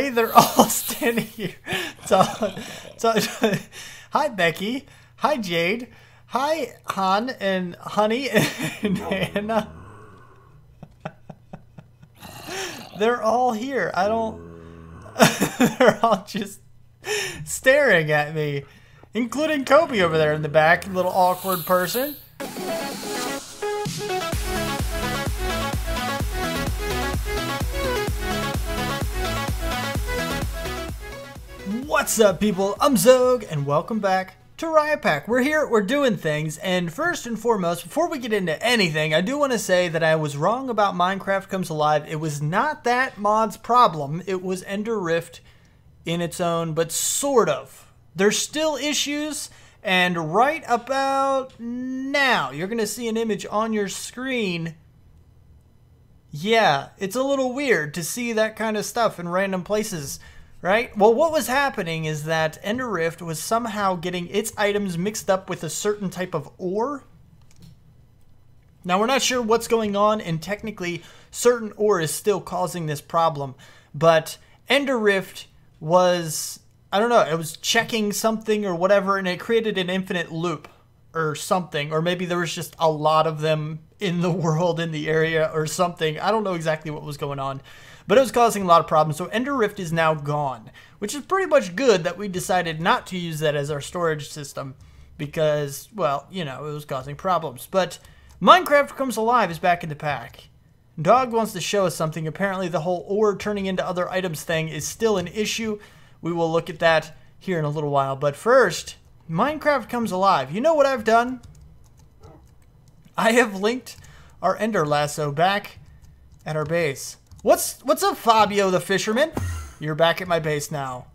Hey, they're all standing here. So, so, hi, Becky. Hi, Jade. Hi, Han and Honey and Hannah. They're all here. I don't. they're all just staring at me, including Kobe over there in the back, little awkward person. What's up, people? I'm Xogue, and welcome back to RyotPack. We're here, we're doing things, and first and foremost, before we get into anything, I do want to say that I was wrong about Minecraft Comes Alive. It was not that mod's problem, it was Ender Rift in its own, but sort of. There's still issues, and right about now, you're going to see an image on your screen. Yeah, it's a little weird to see that kind of stuff in random places right? Well, what was happening is that Ender Rift was somehow getting its items mixed up with a certain type of ore. Now, we're not sure what's going on, and technically, certain ore is still causing this problem. But Ender Rift was, I don't know, it was checking something or whatever, and it created an infinite loop or something. Or maybe there was just a lot of them in the world, in the area, or something. I don't know exactly what was going on but it was causing a lot of problems. So Ender Rift is now gone, which is pretty much good that we decided not to use that as our storage system because, well, you know, it was causing problems. But Minecraft Comes Alive is back in the pack. Dog wants to show us something. Apparently, the whole ore turning into other items thing is still an issue. We will look at that here in a little while. But first, Minecraft Comes Alive. You know what I've done? I have linked our Ender Lasso back at our base. What's what's up, Fabio the fisherman? You're back at my base now.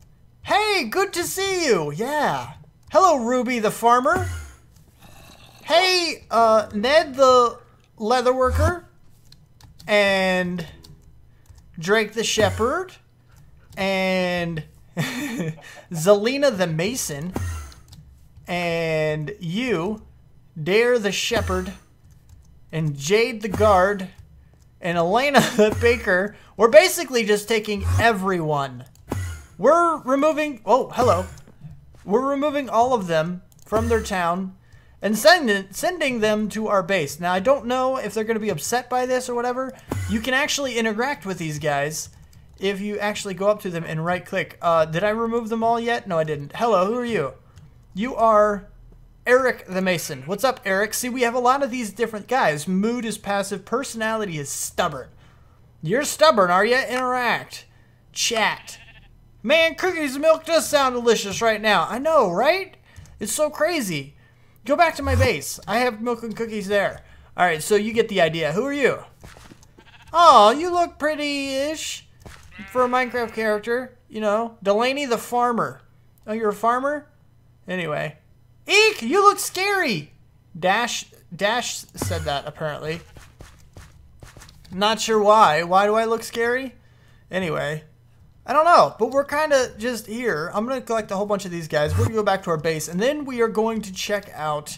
Hey, good to see you. Yeah. Hello, Ruby the farmer. Hey, uh, Ned the leather worker. And Drake the shepherd. And Zelina the mason. And you, Dare the shepherd. And Jade the guard and Elena the baker, we're basically just taking everyone. We're removing, oh, hello. We're removing all of them from their town and send, sending them to our base. Now, I don't know if they're going to be upset by this or whatever. You can actually interact with these guys if you actually go up to them and right click. Uh, did I remove them all yet? No, I didn't. Hello, who are you? You are Eric the Mason. What's up, Eric? See, we have a lot of these different guys. Mood is passive. Personality is stubborn. You're stubborn, are you? Interact. Chat. Man, cookies and milk does sound delicious right now. I know, right? It's so crazy. Go back to my base. I have milk and cookies there. All right, so you get the idea. Who are you? Oh, you look pretty-ish for a Minecraft character. You know, Delaney the farmer. Oh, you're a farmer? Anyway, Eek, you look scary. Dash Dash said that apparently. Not sure why. Why do I look scary? Anyway, I don't know, but we're kind of just here. I'm going to collect a whole bunch of these guys. We're going to go back to our base, and then we are going to check out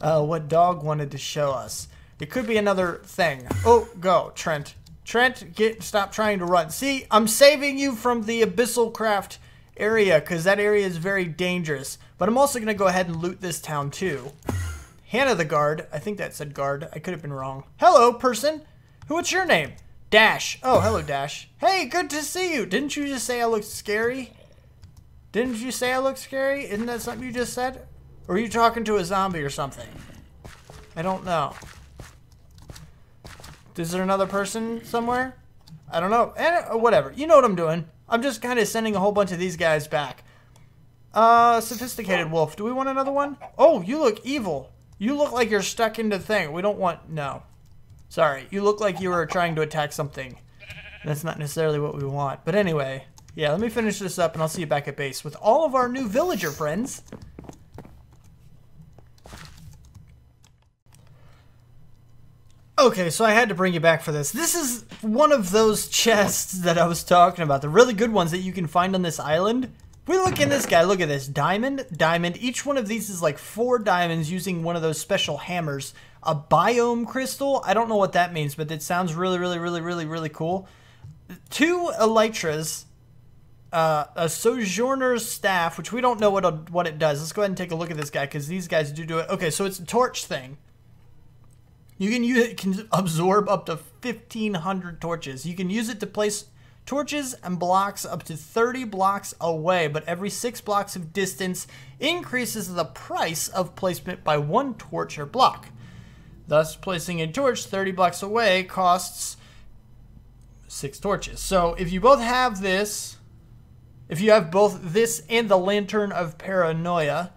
uh, what Dog wanted to show us. It could be another thing. Oh, go, Trent. Trent, get stop trying to run. See, I'm saving you from the Abyssal Craft area because that area is very dangerous. But I'm also going to go ahead and loot this town too. Hannah the guard. I think that said guard. I could have been wrong. Hello, person. Who? What's your name? Dash. Oh, hello, Dash. Hey, good to see you. Didn't you just say I looked scary? Didn't you say I looked scary? Isn't that something you just said? Or are you talking to a zombie or something? I don't know. Is there another person somewhere? I don't know. Eh, whatever. You know what I'm doing. I'm just kind of sending a whole bunch of these guys back. Uh, sophisticated wolf. Do we want another one? Oh, you look evil. You look like you're stuck into the thing. We don't want... No. Sorry. You look like you were trying to attack something. That's not necessarily what we want. But anyway. Yeah, let me finish this up and I'll see you back at base with all of our new villager friends. Okay, so I had to bring you back for this. This is one of those chests that I was talking about. The really good ones that you can find on this island. We look in this guy, look at this. Diamond, diamond. Each one of these is like four diamonds using one of those special hammers. A biome crystal. I don't know what that means, but it sounds really, really, really, really, really cool. Two elytras. uh, a sojourner's staff, which we don't know what a, what it does. Let's go ahead and take a look at this guy because these guys do do it. Okay, so it's a torch thing. You can use can absorb up to 1500 torches. You can use it to place torches and blocks up to 30 blocks away, but every 6 blocks of distance increases the price of placement by 1 torch or block. Thus, placing a torch 30 blocks away costs 6 torches. So, if you both have this, if you have both this and the Lantern of Paranoia,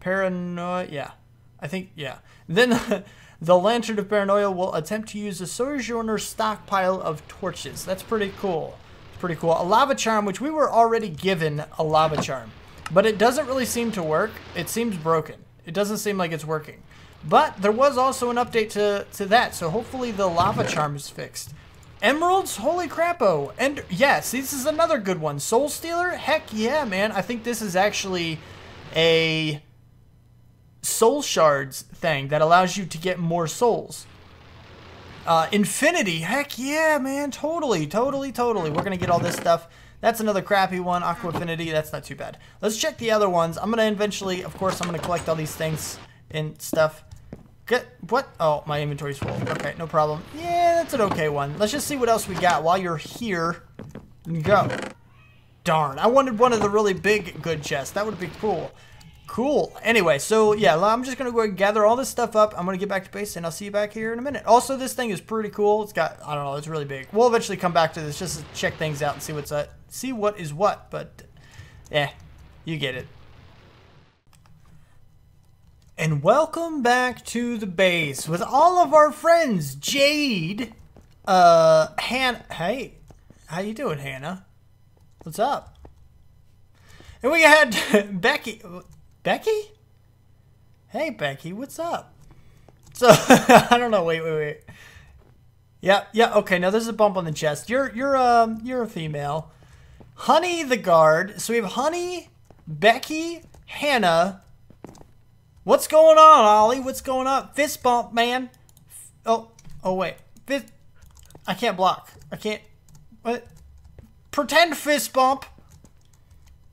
Paranoia, yeah, I think, yeah, then The Lantern of Paranoia will attempt to use a Sojourner stockpile of torches. That's pretty cool. It's pretty cool. A Lava Charm, which we were already given a Lava Charm. But it doesn't really seem to work. It seems broken. It doesn't seem like it's working. But there was also an update to, to that, so hopefully the Lava Charm is fixed. Emeralds? Holy crapo. And yes, this is another good one. Soul Stealer? Heck yeah, man. I think this is actually a soul shards thing that allows you to get more souls. Uh, Infinity, heck yeah, man, totally, totally, totally. We're gonna get all this stuff. That's another crappy one, Aqua Affinity, that's not too bad. Let's check the other ones. I'm gonna eventually, of course, I'm gonna collect all these things and stuff. Get, what? Oh, my inventory's full. Okay, no problem. Yeah, that's an okay one. Let's just see what else we got while you're here. Go. Darn, I wanted one of the really big good chests. That would be cool. Cool. Anyway, so yeah, I'm just going to go and gather all this stuff up. I'm going to get back to base, and I'll see you back here in a minute. Also, this thing is pretty cool. It's got, I don't know, it's really big. We'll eventually come back to this just to check things out and see what's up, see what is what, but yeah, you get it. And welcome back to the base with all of our friends, Jade, uh, Han, hey, how you doing, Hannah? What's up? And we had Becky, Becky? Hey, Becky, what's up? So, I don't know. Wait, wait, wait. Yeah, yeah. Okay, now there's a bump on the chest. You're, you're, um, you're a female. Honey the guard. So we have Honey, Becky, Hannah. What's going on, Ollie? What's going on? Fist bump, man. Oh, oh wait. Fist. I can't block. I can't. What? Pretend fist bump.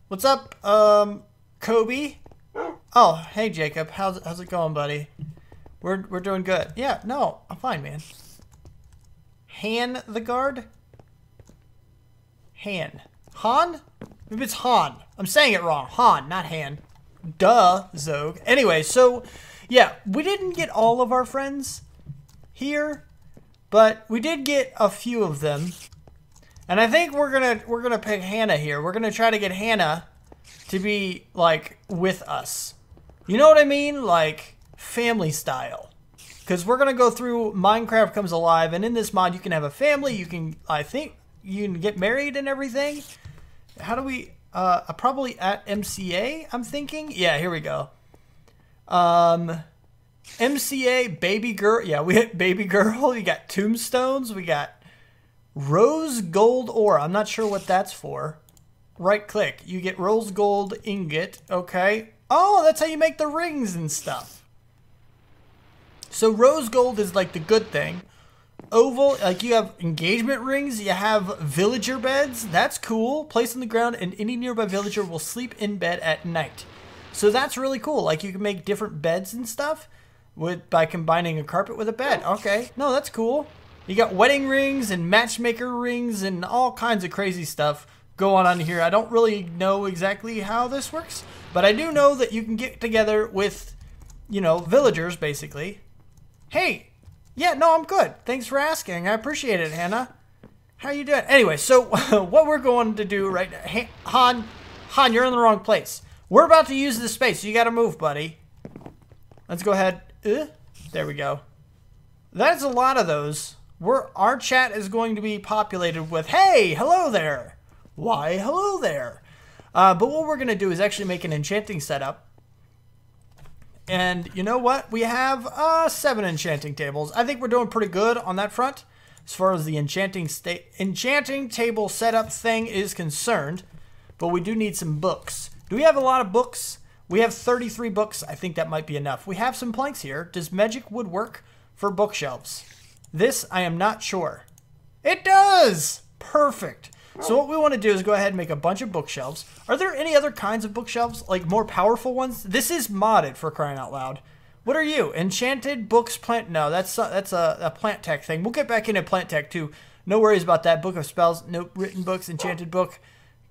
What's up, um, Kobe? Oh, hey Jacob, how's how's it going, buddy? We're we're doing good. Yeah, no, I'm fine, man. Han the guard? Han. Han? Maybe it's Han. I'm saying it wrong. Han, not Han. Duh, Xogue. Anyway, so yeah, we didn't get all of our friends here, but we did get a few of them. And I think we're gonna we're gonna pick Hannah here. We're gonna try to get Hannah to be like with us. You know what I mean? Like family style. Because we're gonna go through Minecraft Comes Alive, and in this mod you can have a family. You can, I think, you can get married and everything. How do we? Uh, probably at MCA. I'm thinking. Yeah, here we go. Um, MCA baby girl. Yeah, we hit baby girl. We got tombstones. We got rose gold ore. I'm not sure what that's for. Right click. You get rose gold ingot. Okay. Oh, that's how you make the rings and stuff. So rose gold is like the good thing. Oval, like you have engagement rings, you have villager beds. That's cool. Place on the ground and any nearby villager will sleep in bed at night. So that's really cool. Like you can make different beds and stuff with by combining a carpet with a bed. Okay. No, that's cool. You got wedding rings and matchmaker rings and all kinds of crazy stuff going on here. I don't really know exactly how this works, but I do know that you can get together with, you know, villagers basically. Hey, yeah, no, I'm good. Thanks for asking. I appreciate it, Hannah. How you doing? Anyway, so what we're going to do right now, Han, Han, you're in the wrong place. We're about to use this space. So you got to move, buddy. Let's go ahead. Uh, there we go. That's a lot of those. We're, our chat is going to be populated with, hey, hello there. Why, hello there. Uh, but what we're going to do is actually make an enchanting setup. And you know what? We have uh, seven enchanting tables. I think we're doing pretty good on that front as far as the enchanting state enchanting table setup thing is concerned. But we do need some books. Do we have a lot of books? We have 33 books. I think that might be enough. We have some planks here. Does magic wood work for bookshelves? This, I am not sure. It does! Perfect. So what we want to do is go ahead and make a bunch of bookshelves. Are there any other kinds of bookshelves, like more powerful ones? This is modded for crying out loud. What are you? Enchanted books plant? No, that's a, that's a, a plant tech thing. We'll get back into plant tech too. No worries about that. Book of spells, no written books, enchanted book.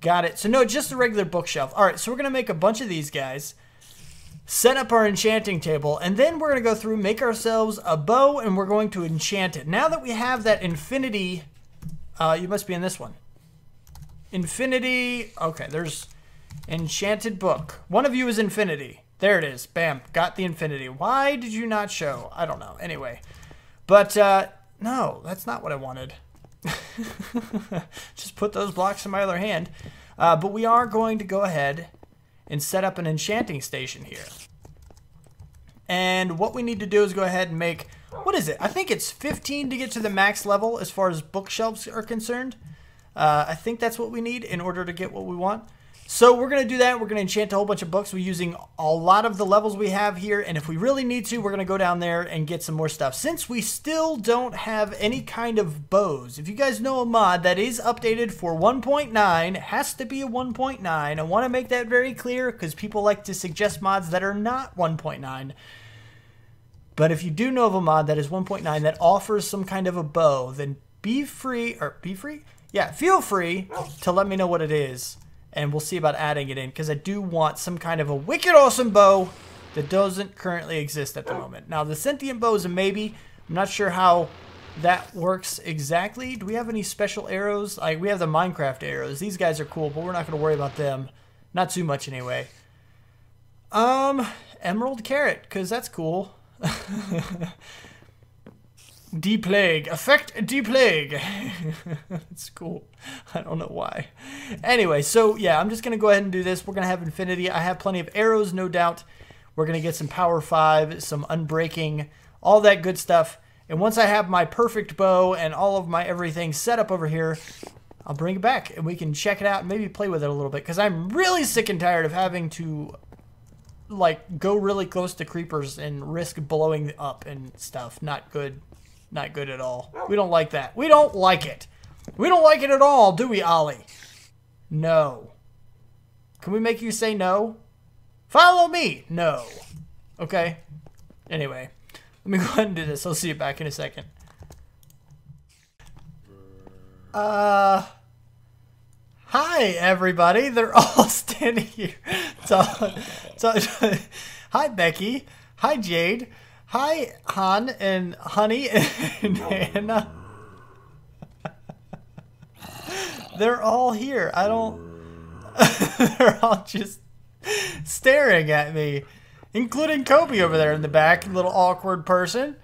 Got it. So no, just a regular bookshelf. All right, so we're gonna make a bunch of these guys, set up our enchanting table, and then we're gonna go through, make ourselves a bow, and we're going to enchant it. Now that we have that infinity, uh, you must be in this one. Infinity. Okay, there's enchanted book. One of you is infinity. There it is. Bam. Got the infinity. Why did you not show? I don't know. Anyway. But, uh, no, that's not what I wanted. Just put those blocks in my other hand. Uh, but we are going to go ahead and set up an enchanting station here. And what we need to do is go ahead and make, what is it? I think it's 15 to get to the max level as far as bookshelves are concerned. Uh, I think that's what we need in order to get what we want. So we're going to do that. We're going to enchant a whole bunch of books. We're using a lot of the levels we have here. And if we really need to, we're going to go down there and get some more stuff. Since we still don't have any kind of bows, if you guys know a mod that is updated for 1.9, has to be a 1.9. I want to make that very clear because people like to suggest mods that are not 1.9. But if you do know of a mod that is 1.9 that offers some kind of a bow, then be free, or be free? Yeah, feel free to let me know what it is and we'll see about adding it in because I do want some kind of a wicked awesome bow that doesn't currently exist at the moment. Now, the sentient bow is a maybe. I'm not sure how that works exactly. Do we have any special arrows? Like, we have the Minecraft arrows. These guys are cool, but we're not going to worry about them. Not too much anyway. Um, Emerald Carrot, because that's cool. Deplague. Effect D plague. It's cool. I don't know why. Anyway, so yeah, I'm just going to go ahead and do this. We're going to have Infinity. I have plenty of arrows, no doubt. We're going to get some Power 5, some Unbreaking, all that good stuff. And once I have my perfect bow and all of my everything set up over here, I'll bring it back and we can check it out and maybe play with it a little bit. Because I'm really sick and tired of having to like go really close to creepers and risk blowing up and stuff. Not good. Not good at all. We don't like that. We don't like it. We don't like it at all, do we, Ollie? No. Can we make you say no? Follow me. No. Okay. Anyway, let me go ahead and do this. I'll see you back in a second. Uh. Hi, everybody. They're all standing here. So, so, hi, Becky. Hi, Jade. Hi, Han and Honey and Hannah. They're all here. I don't. They're all just staring at me, including Kobe over there in the back, little awkward person.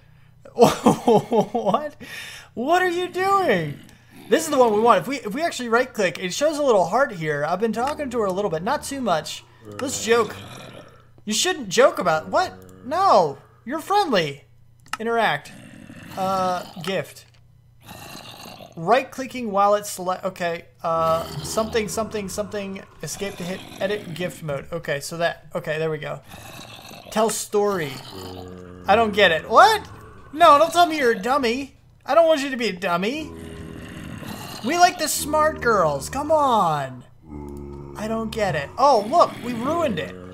what? What are you doing? This is the one we want. If we if we actually right click, it shows a little heart here. I've been talking to her a little bit, not too much. Let's joke. You shouldn't joke about what? No. You're friendly. Interact. Uh, gift. Right clicking while it's select. Okay. Uh, something, something, something. Escape to hit edit gift mode. Okay, so that. Okay, there we go. Tell story. I don't get it. What? No, don't tell me you're a dummy. I don't want you to be a dummy. We like the smart girls. Come on. I don't get it. Oh, look, we ruined it.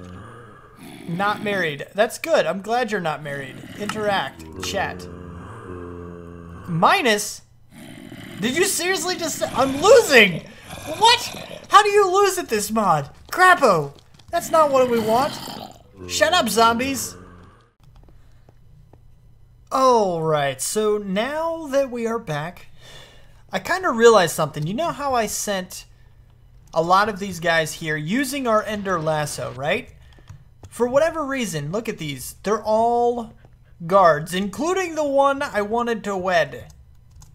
Not married. That's good. I'm glad you're not married. Interact. Chat. Minus? Did you seriously just I'm losing! What? How do you lose at this mod? Crapo! That's not what we want. Shut up, zombies! Alright, so now that we are back, I kind of realized something. You know how I sent a lot of these guys here using our Ender Lasso, right? For whatever reason, look at these. They're all guards, including the one I wanted to wed.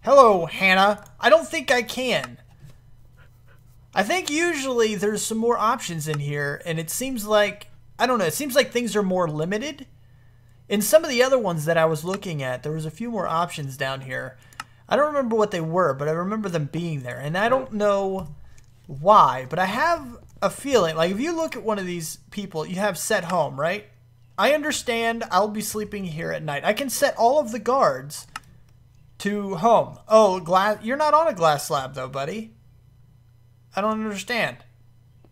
Hello, Hannah. I don't think I can. I think usually there's some more options in here, and it seems like, I don't know, it seems like things are more limited. In some of the other ones that I was looking at, there was a few more options down here. I don't remember what they were, but I remember them being there, and I don't know why, but I have a feeling like if you look at one of these people, you have set home, right? I understand I'll be sleeping here at night. I can set all of the guards to home. Oh, glass you're not on a glass slab though, buddy. I don't understand.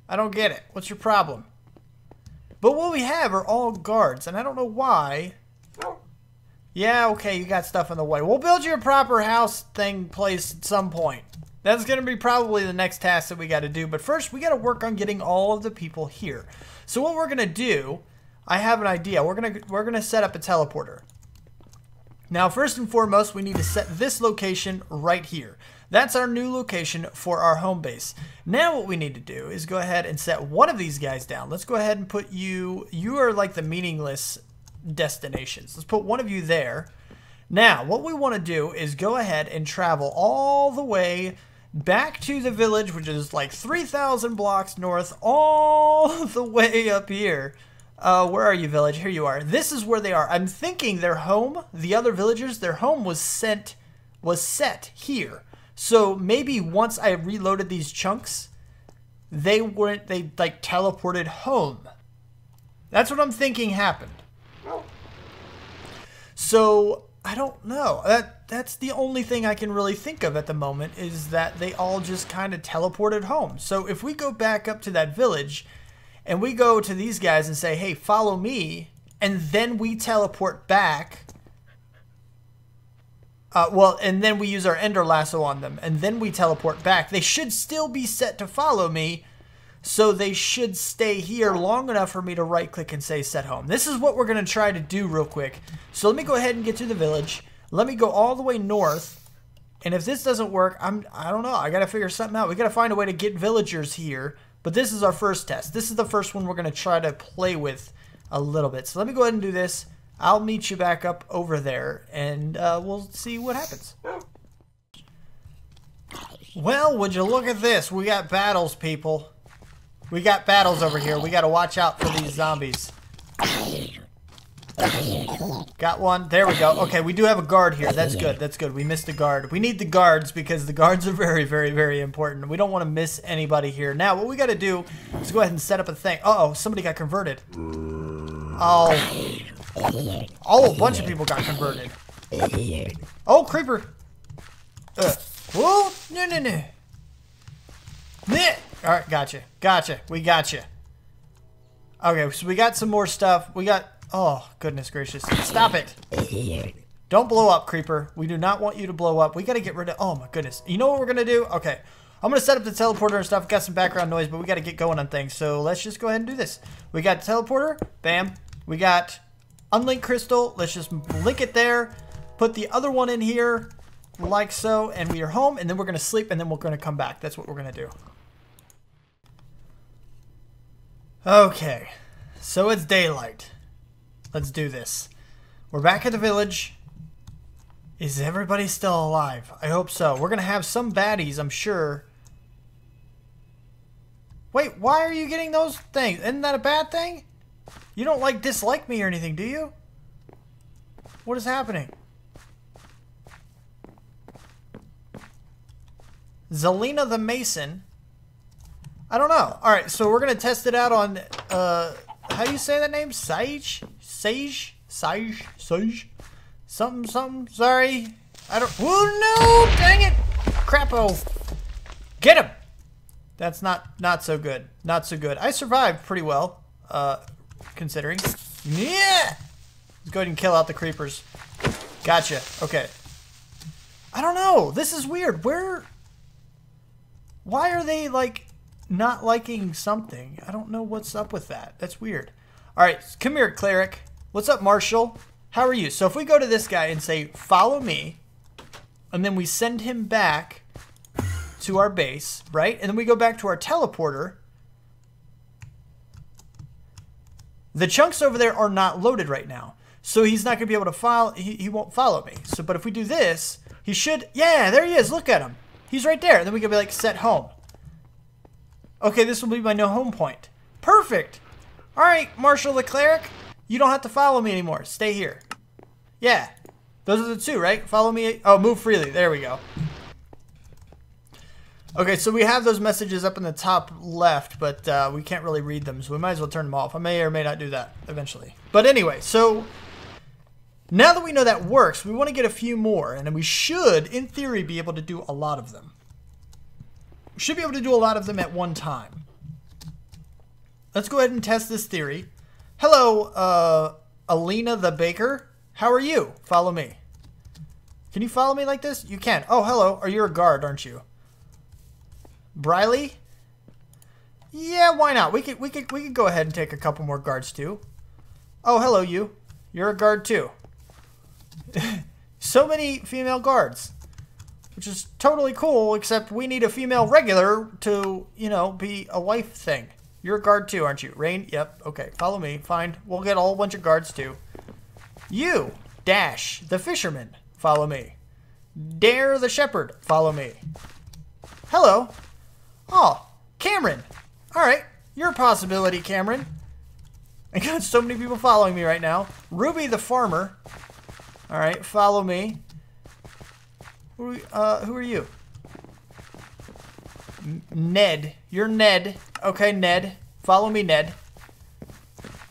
I don't get it. What's your problem? But what we have are all guards, and I don't know why. Yeah, okay, you got stuff in the way. We'll build you a proper house thing place at some point. That's going to be probably the next task that we got to do. But first, we got to work on getting all of the people here. So what we're going to do, I have an idea. We're going to we're going to set up a teleporter. Now, first and foremost, we need to set this location right here. That's our new location for our home base. Now what we need to do is go ahead and set one of these guys down. Let's go ahead and put you, you are like the meaningless destinations. Let's put one of you there. Now, what we want to do is go ahead and travel all the way back to the village, which is like 3,000 blocks north, all the way up here. Uh, where are you, village? Here you are. This is where they are. I'm thinking their home, the other villagers, their home was sent, was set here. So maybe once I reloaded these chunks, they weren't, they like teleported home. That's what I'm thinking happened. So I don't know. That that's the only thing I can really think of at the moment is that they all just kind of teleported home. So if we go back up to that village and we go to these guys and say, "Hey, follow me," and then we teleport back uh, well, and then we use our Ender Lasso on them, and then we teleport back. They should still be set to follow me, so they should stay here long enough for me to right-click and say set home. This is what we're going to try to do real quick. So let me go ahead and get to the village. Let me go all the way north, and if this doesn't work, I'm, I don't know. I got to figure something out. We got to find a way to get villagers here, but this is our first test. This is the first one we're going to try to play with a little bit. So let me go ahead and do this. I'll meet you back up over there, and uh, we'll see what happens. Well, would you look at this? We got battles, people. We got battles over here. We got to watch out for these zombies. Got one. There we go. Okay, we do have a guard here. That's good. That's good. We missed a guard. We need the guards because the guards are very, very, very important. We don't want to miss anybody here. Now, what we got to do is go ahead and set up a thing. Uh oh somebody got converted. Oh. Oh, a bunch of people got converted. Oh, creeper. Uh, whoa, no, no, no. All right, gotcha, gotcha. We got you. Okay, so we got some more stuff. We got. Oh, goodness gracious! Stop it! Don't blow up, creeper. We do not want you to blow up. We got to get rid of. Oh my goodness! You know what we're gonna do? Okay, I'm gonna set up the teleporter and stuff. Got some background noise, but we got to get going on things. So let's just go ahead and do this. We got teleporter. Bam. We got unlink crystal. Let's just link it there. Put the other one in here like so, and we are home, and then we're going to sleep, and then we're going to come back. That's what we're going to do. Okay, so it's daylight. Let's do this. We're back at the village. Is everybody still alive? I hope so. We're to have some baddies, I'm sure. Wait, why are you getting those things? Isn't that a bad thing? You don't like dislike me or anything, do you? What is happening? Zelina the Mason. I don't know. All right, so we're gonna test it out on uh, how do you say that name? Sage, Sage, Sage, Sage, something, something. Sorry, I don't. Oh no! Dang it! Crapo! Get him! That's not not so good. Not so good. I survived pretty well. Uh, considering. Yeah! Let's go ahead and kill out the creepers. Gotcha. Okay. I don't know. This is weird. Where... Why are they, like, not liking something? I don't know what's up with that. That's weird. Alright, come here, cleric. What's up, Marshall? How are you? So if we go to this guy and say, follow me, and then we send him back to our base, right? And then we go back to our teleporter, The chunks over there are not loaded right now. So he's not going to be able to follow, he, he won't follow me. So, but if we do this, he should, yeah, there he is. Look at him. He's right there. And Then we can be like, set home. Okay, this will be my no home point. Perfect. All right, Marshall the cleric, you don't have to follow me anymore. Stay here. Yeah, those are the two, right? Follow me. Oh, move freely. There we go. Okay, so we have those messages up in the top left, but uh, we can't really read them, so we might as well turn them off. I may or may not do that eventually. But anyway, so now that we know that works, we want to get a few more, and we should, in theory, be able to do a lot of them. Should be able to do a lot of them at one time. Let's go ahead and test this theory. Hello, uh, Alina the baker. How are you? Follow me. Can you follow me like this? You can. Oh, hello. Are you a guard, aren't you? Briley? Yeah, why not? We could we could we could go ahead and take a couple more guards too. Oh, hello you. You're a guard too. so many female guards. Which is totally cool, except we need a female regular to, you know, be a wife thing. You're a guard too, aren't you? Rain? Yep. Okay, follow me. Fine. We'll get a whole bunch of guards too. You, Dash, the fisherman. Follow me. Dare the shepherd. Follow me. Hello. Oh, Cameron. All right. You're a possibility, Cameron. I got so many people following me right now. Ruby the farmer. All right, follow me. Who, uh, who are you? Ned. You're Ned. Okay, Ned. Follow me, Ned.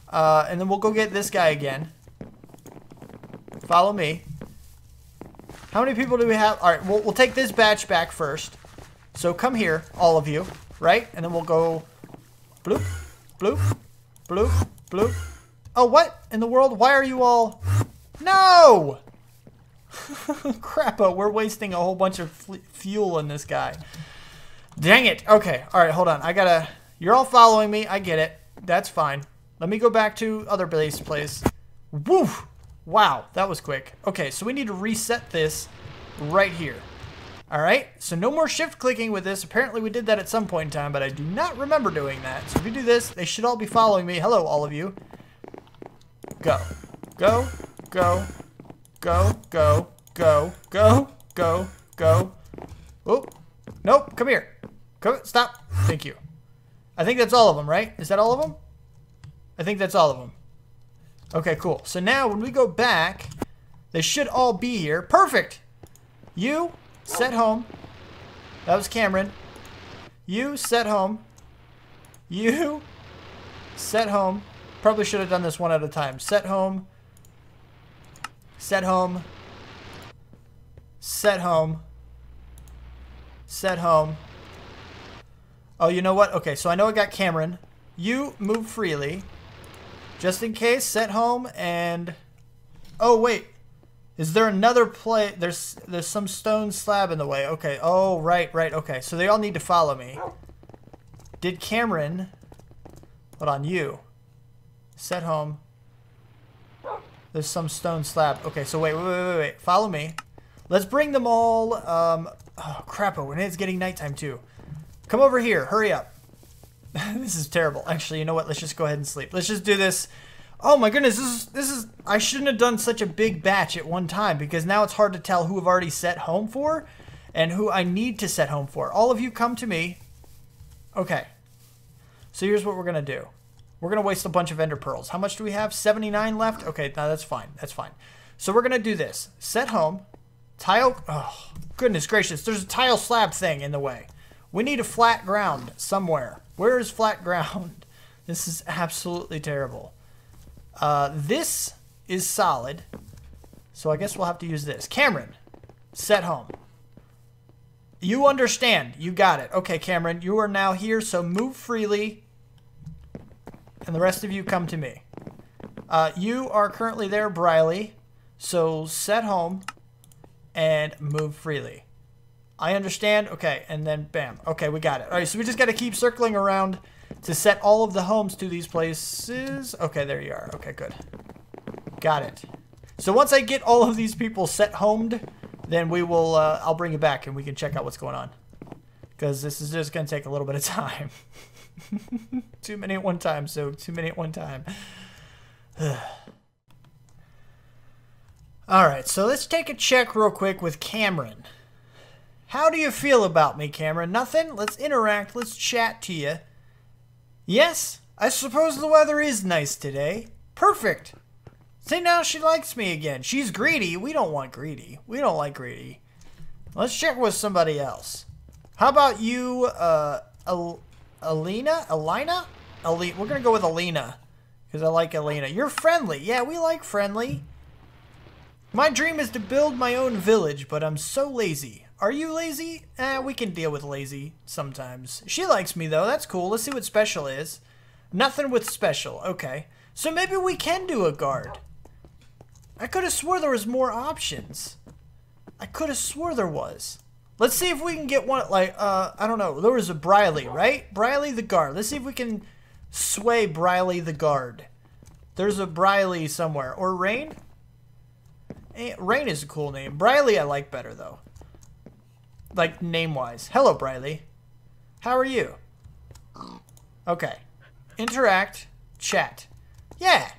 Uh, and then we'll go get this guy again. Follow me. How many people do we have? All right, we'll, we'll take this batch back first. So come here, all of you, right? And then we'll go bloop, bloop, bloop, bloop. Oh, what in the world? Why are you all... No! Crappo, uh, we're wasting a whole bunch of fuel in this guy. Dang it. Okay, all right, hold on. I gotta... You're all following me. I get it. That's fine. Let me go back to other base place. Woo! Wow, that was quick. Okay, so we need to reset this right here. All right, so no more shift clicking with this. Apparently we did that at some point in time, but I do not remember doing that. So if we do this, they should all be following me. Hello, all of you. Go. Go. Go. Go, go, go, go, go, go. Oh, nope, come here. Come, stop. Thank you. I think that's all of them, right? Is that all of them? I think that's all of them. Okay, cool. So now when we go back, they should all be here. Perfect. You, set home. That was Cameron. You, set home. You, set home. Probably should have done this one at a time. Set home. Set home. Set home. Set home. Oh, you know what? Okay, so I know I got Cameron. You move freely. Just in case, set home and... Oh, wait. Is there another play? There's there's some stone slab in the way. Okay. Oh, right, right. Okay. So they all need to follow me. Did Cameron... Hold on, you. Set home. There's some stone slab. Okay, so wait, wait, wait, wait, wait. Follow me. Let's bring them all. Um, oh, crap. Oh, and it's getting nighttime, too. Come over here. Hurry up. this is terrible. Actually, you know what? Let's just go ahead and sleep. Let's just do this. Oh my goodness, this is this is I shouldn't have done such a big batch at one time because now it's hard to tell who I've already set home for and who I need to set home for. All of you come to me. Okay. So here's what we're going to do. We're going to waste a bunch of ender pearls. How much do we have? 79 left? Okay, no, that's fine. That's fine. So we're going to do this. Set home. Tile. Oh, goodness gracious. There's a tile slab thing in the way. We need a flat ground somewhere. Where is flat ground? This is absolutely terrible. Uh, this is solid. So I guess we'll have to use this. Cameron, set home. You understand. You got it. Okay, Cameron, you are now here, so move freely and the rest of you come to me. Uh, you are currently there, Briley, so set home and move freely. I understand. Okay, and then bam. Okay, we got it. All right, so we just got to keep circling around to set all of the homes to these places. Okay, there you are. Okay, good. Got it. So once I get all of these people set homed, then we will, uh, I'll bring you back and we can check out what's going on. Because this is just going to take a little bit of time. too many at one time, so too many at one time. Alright, so let's take a check real quick with Cameron. How do you feel about me, Cameron? Nothing? Let's interact. Let's chat to you. Yes, I suppose the weather is nice today. Perfect. See, now she likes me again. She's greedy. We don't want greedy. We don't like greedy. Let's check with somebody else. How about you, uh, Alina? Alina? Ali We're going to go with Alina. Because I like Alina. You're friendly. Yeah, we like friendly. My dream is to build my own village, but I'm so lazy. Are you lazy? Eh, we can deal with lazy sometimes. She likes me though. That's cool. Let's see what special is. Nothing with special. Okay. So maybe we can do a guard. I could have swore there was more options. I could have swore there was. Let's see if we can get one, like, uh, I don't know. There was a Briley, right? Briley the guard. Let's see if we can sway Briley the guard. There's a Briley somewhere. Or Rain? Eh, Rain is a cool name. Briley I like better, though. Like, name-wise. Hello, Briley. How are you? Okay. Interact. Chat. Yeah.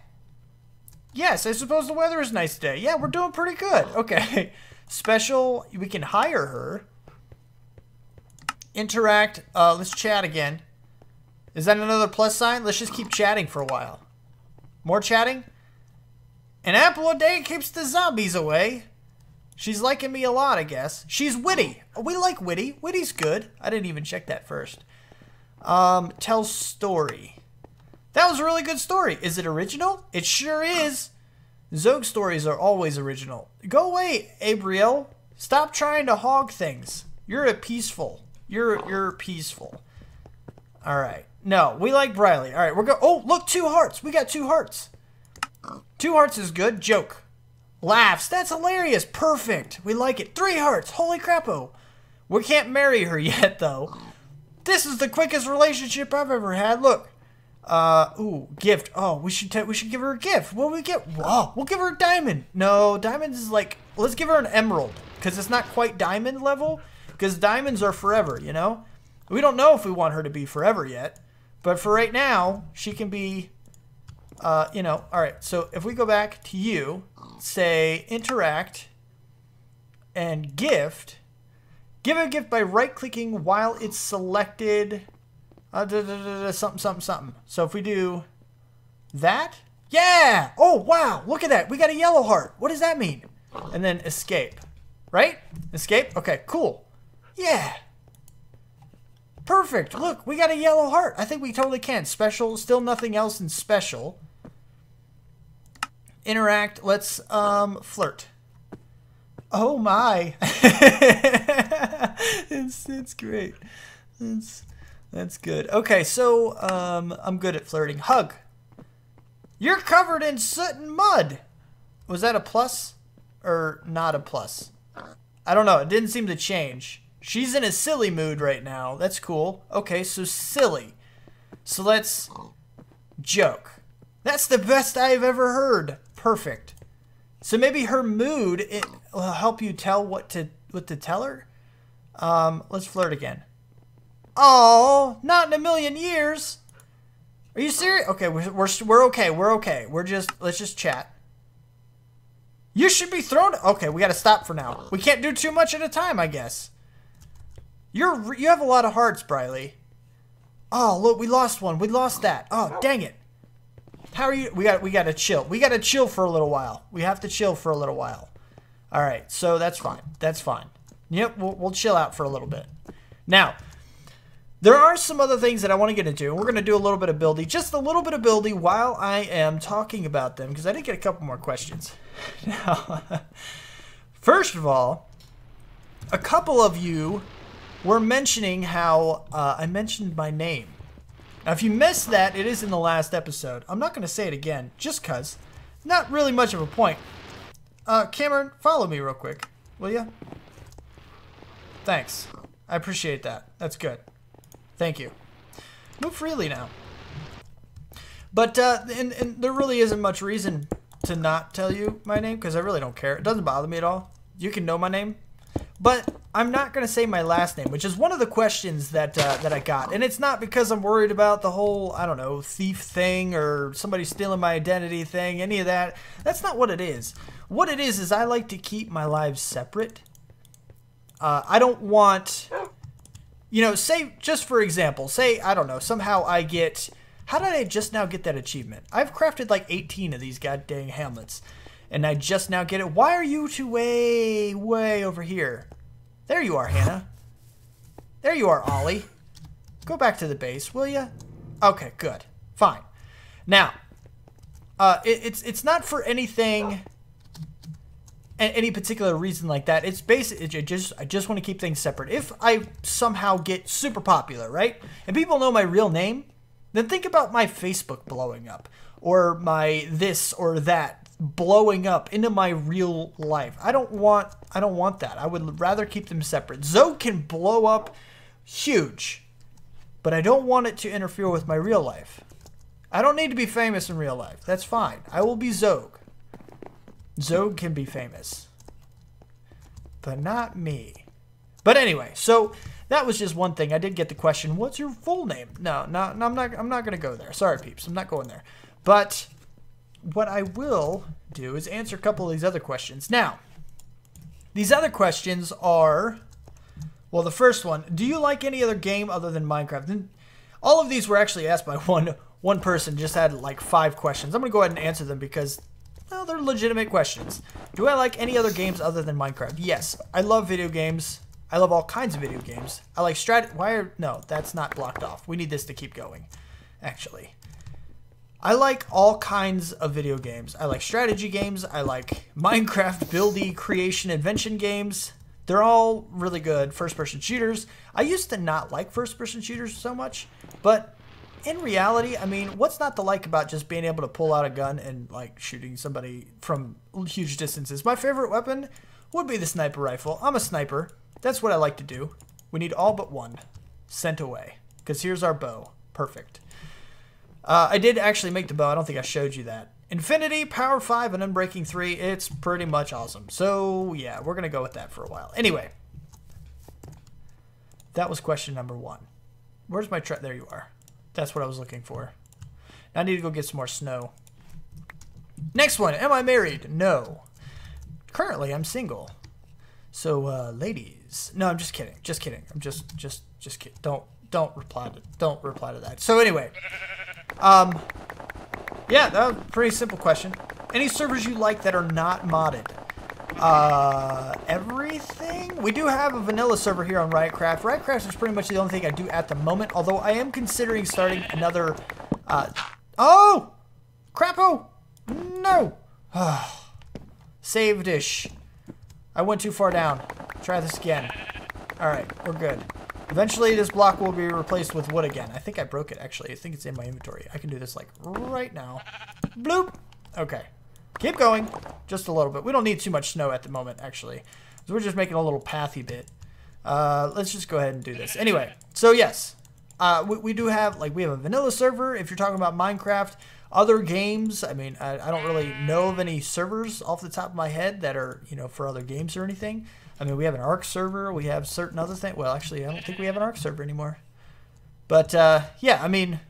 Yes, I suppose the weather is nice today. Yeah, we're doing pretty good. Okay. Special, we can hire her. Interact. Uh, let's chat again. Is that another plus sign? Let's just keep chatting for a while. More chatting? An apple a day keeps the zombies away. She's liking me a lot, I guess. She's witty. We like witty. Witty's good. I didn't even check that first. Um, tell story. That was a really good story. Is it original? It sure is. Xogue stories are always original. Go away, Abriel. Stop trying to hog things. You're a peaceful. You're you're peaceful. All right. No, we like Briley. All right, we're go. Oh, look, two hearts. We got two hearts. Two hearts is good. Joke. Laughs. That's hilarious. Perfect. We like it. Three hearts. Holy crapo. We can't marry her yet, though. This is the quickest relationship I've ever had. Look, uh, ooh, gift. Oh, we should we should give her a gift. What we get? Oh, we'll give her a diamond. No, diamonds is like let's give her an emerald because it's not quite diamond level. Because diamonds are forever, you know. We don't know if we want her to be forever yet, but for right now, she can be. Uh, you know. All right. So if we go back to you, say interact, and gift. Give a gift by right clicking while it's selected uh, da, da, da, something, something, something. So if we do that, yeah! Oh, wow, look at that. We got a yellow heart. What does that mean? And then escape, right? Escape? Okay, cool. Yeah. Perfect. Look, we got a yellow heart. I think we totally can. Special, still nothing else in special. Interact. Let's um flirt. Oh my. it's it's great. It's that's good. Okay, so um, I'm good at flirting. Hug. You're covered in soot and mud. Was that a plus or not a plus? I don't know. It didn't seem to change. She's in a silly mood right now. That's cool. Okay, so silly. So let's joke. That's the best I've ever heard. Perfect. So maybe her mood it will help you tell what to what to tell her. Um, let's flirt again. Oh, not in a million years. Are you serious? Okay, we're, we're, we're okay. We're okay. We're just, let's just chat. You should be thrown. Okay, we got to stop for now. We can't do too much at a time, I guess. You're, you have a lot of hearts, Briley. Oh, look, we lost one. We lost that. Oh, dang it. How are you? We got, we got to chill. We got to chill for a little while. We have to chill for a little while. All right, so that's fine. That's fine. Yep, we'll, we'll chill out for a little bit. Now, there are some other things that I want to get into. We're going to do a little bit of building, just a little bit of building while I am talking about them because I did get a couple more questions. Now, first of all, a couple of you were mentioning how uh, I mentioned my name. Now, if you missed that, it is in the last episode. I'm not going to say it again just because. Not really much of a point. Uh, Cameron, follow me real quick, will you? Thanks. I appreciate that. That's good. Thank you. Move freely now. But, uh, and, and there really isn't much reason to not tell you my name because I really don't care. It doesn't bother me at all. You can know my name. But I'm not going to say my last name, which is one of the questions that uh, that I got. And it's not because I'm worried about the whole, I don't know, thief thing or somebody stealing my identity thing, any of that. That's not what it is. What it is is I like to keep my lives separate. Uh, I don't want you know, say, just for example, say, I don't know, somehow I get. How did I just now get that achievement? I've crafted like 18 of these goddamn hamlets, and I just now get it. Why are you two way, way over here? There you are, Hannah. There you are, Ollie. Go back to the base, will you? Okay, good. Fine. Now, uh, it, it's it's not for anything any particular reason like that. It's basic. It just I just want to keep things separate. If I somehow get super popular, right, and people know my real name, then think about my Facebook blowing up or my this or that blowing up into my real life. I don't want I don't want that. I would rather keep them separate. Xogue can blow up huge, but I don't want it to interfere with my real life. I don't need to be famous in real life. That's fine. I will be Xogue. Xogue can be famous. But not me. But anyway, so that was just one thing. I did get the question, what's your full name? No, no, no I'm not I'm not gonna go there. Sorry peeps, I'm not going there. But what I will do is answer a couple of these other questions. Now, these other questions are well, the first one, do you like any other game other than Minecraft? And all of these were actually asked by one one person just had like five questions. I'm going to go ahead and answer them because well, they're legitimate questions. Do I like any other games other than Minecraft? Yes, I love video games. I love all kinds of video games. I like strat. Why are no? That's not blocked off. We need this to keep going. Actually, I like all kinds of video games. I like strategy games. I like Minecraft buildy creation invention games. They're all really good first-person shooters. I used to not like first-person shooters so much, but in reality, I mean, what's not to like about just being able to pull out a gun and like shooting somebody from huge distances? My favorite weapon would be the sniper rifle. I'm a sniper. That's what I like to do. We need all but one sent away because here's our bow. Perfect. Uh, I did actually make the bow. I don't think I showed you that. Infinity, Power 5, and Unbreaking 3. It's pretty much awesome. So, yeah, we're going to go with that for a while. Anyway, that was question number one. Where's my... Tre. There you are. That's what I was looking for. Now I need to go get some more snow. Next one. Am I married? No. Currently, I'm single. So, uh, ladies. No, I'm just kidding. Just kidding. I'm just, just, just kidding. Don't, don't reply to, don't reply to that. So anyway, um, yeah, that was a pretty simple question. Any servers you like that are not modded? Uh, everything? We do have a vanilla server here on Ryotcraft. Ryotcraft is pretty much the only thing I do at the moment, although I am considering starting another, uh, oh! Crapo! No! Save dish. I went too far down. Try this again. Alright, we're good. Eventually, this block will be replaced with wood again. I think I broke it, actually. I think it's in my inventory. I can do this, like, right now. Bloop! Okay. Keep going. Just a little bit. We don't need too much snow at the moment, actually. So we're just making a little pathy bit. Uh, let's just go ahead and do this. Anyway, so yes. Uh, we, we do have, like, we have a vanilla server. If you're talking about Minecraft, other games, I mean, I, I don't really know of any servers off the top of my head that are, you know, for other games or anything. I mean, we have an ARK server. We have certain other things. Well, actually, I don't think we have an ARK server anymore. But, uh, yeah, I mean,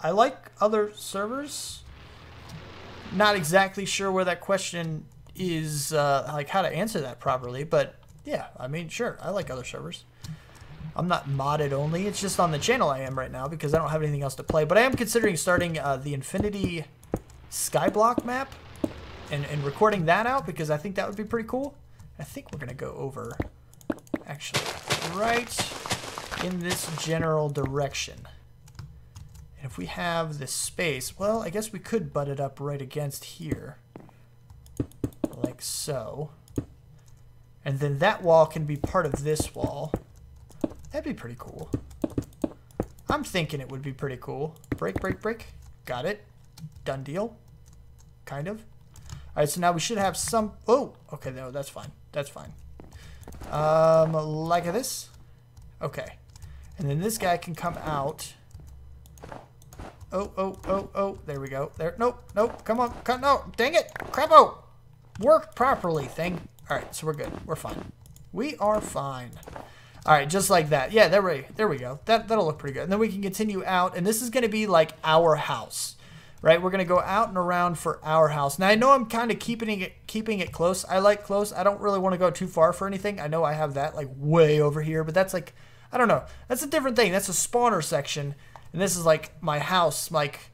I like other servers not exactly sure where that question is, uh, like how to answer that properly, but yeah, I mean, sure, I like other servers. I'm not modded only. It's just on the channel I am right now because I don't have anything else to play. But I am considering starting uh, the Infinity Skyblock map and, and recording that out because I think that would be pretty cool. I think we're going to go over, actually, right in this general direction And if we have this space, well, I guess we could butt it up right against here. Like so. And then that wall can be part of this wall. That'd be pretty cool. I'm thinking it would be pretty cool. Break, break, break. Got it. Done deal. Kind of. Alright, so now we should have some... Oh! Okay, no, that's fine. That's fine. Um, like this. Okay. And then this guy can come out Oh, oh, oh, oh. There we go. There. Nope, nope. Come on. Come, no. Dang it. Crap! Crapo. Work properly, thing. All right, so we're good. We're fine. We are fine. All right, just like that. Yeah, there we, there we go. That, that'll look pretty good. And then we can continue out, and this is going to be like our house, right? We're going to go out and around for our house. Now, I know I'm kind of keeping it, keeping it close. I like close. I don't really want to go too far for anything. I know I have that like way over here, but that's like, I don't know. That's a different thing. That's a spawner section and this is like my house, like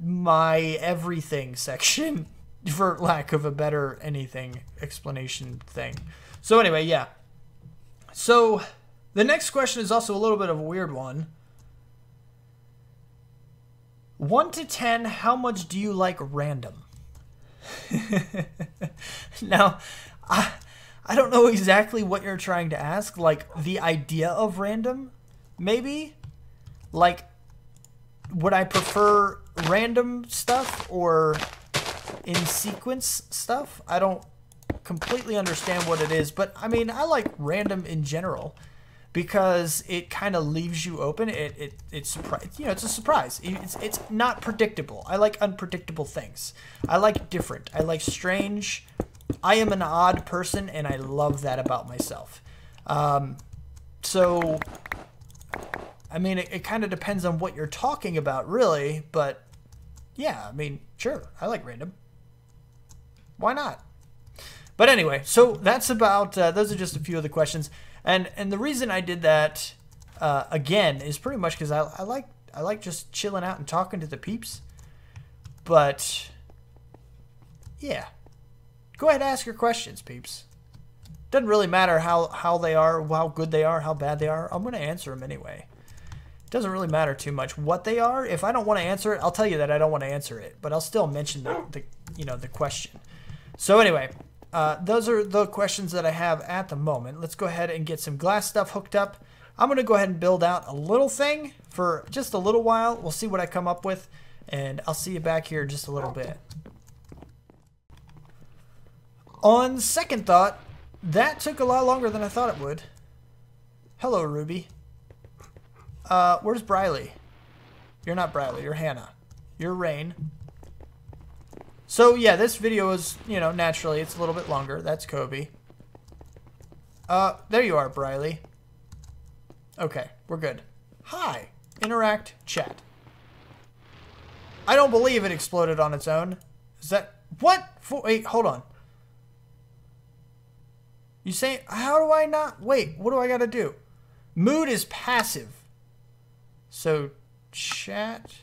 my everything section, for lack of a better anything explanation thing. So anyway, yeah. So the next question is also a little bit of a weird one. 1 to 10, how much do you like random? now, I, I don't know exactly what you're trying to ask. Like, the idea of random, maybe? Like, would I prefer random stuff or in sequence stuff? I don't completely understand what it is, but I mean, I like random in general because it kind of leaves you open. It it it's. You know, it's a surprise. It's it's not predictable. I like unpredictable things. I like different. I like strange. I am an odd person, and I love that about myself. Um, so, I mean, it, it kind of depends on what you're talking about, really. But yeah, I mean, sure, I like random. Why not? But anyway, so that's about. Uh, those are just a few of the questions, and and the reason I did that uh, again is pretty much because I, I like I like just chilling out and talking to the peeps. But yeah, go ahead and ask your questions, peeps. Doesn't really matter how how they are, how good they are, how bad they are. I'm gonna answer them anyway. Doesn't really matter too much what they are. If I don't want to answer it, I'll tell you that I don't want to answer it, but I'll still mention the, the you know the question. So anyway, uh, those are the questions that I have at the moment. Let's go ahead and get some glass stuff hooked up. I'm going to go ahead and build out a little thing for just a little while. We'll see what I come up with, and I'll see you back here just a little bit. On second thought, that took a lot longer than I thought it would. Hello, Ruby. Uh, where's Briley? You're not Briley, you're Hannah. You're Rain. So yeah, this video is, you know, naturally it's a little bit longer. That's Kobe. Uh, there you are, Briley. Okay, we're good. Hi. Interact, chat. I don't believe it exploded on its own. Is that... What? For, Wait, hold on. You say... How do I not... Wait, what do I gotta do? Mood is passive. So, chat...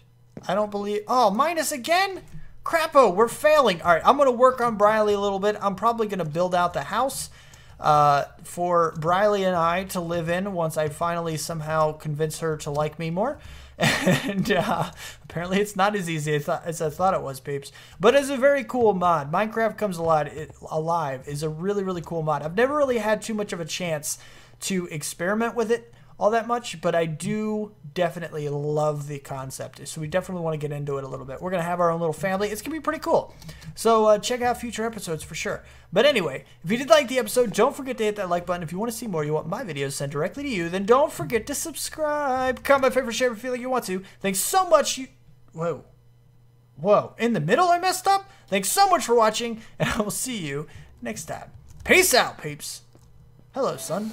I don't believe... Oh, minus again? Crapo, we're failing. All right, I'm going to work on Briley a little bit. I'm probably going to build out the house uh, for Briley and I to live in once I finally somehow convince her to like me more. And uh, apparently it's not as easy as, I thought it was, peeps. But it's a very cool mod. Minecraft Comes Alive, it, Alive is a really, really cool mod. I've never really had too much of a chance to experiment with it all that much, but I do definitely love the concept. So we definitely want to get into it a little bit. We're going to have our own little family. It's going to be pretty cool. So uh, check out future episodes for sure. But anyway, if you did like the episode, don't forget to hit that like button. If you want to see more, you want my videos sent directly to you, then don't forget to subscribe. Comment, favorite, share if you feel like you want to. Thanks so much. You Whoa. Whoa. In the middle I messed up? Thanks so much for watching, and I will see you next time. Peace out, peeps. Hello, son.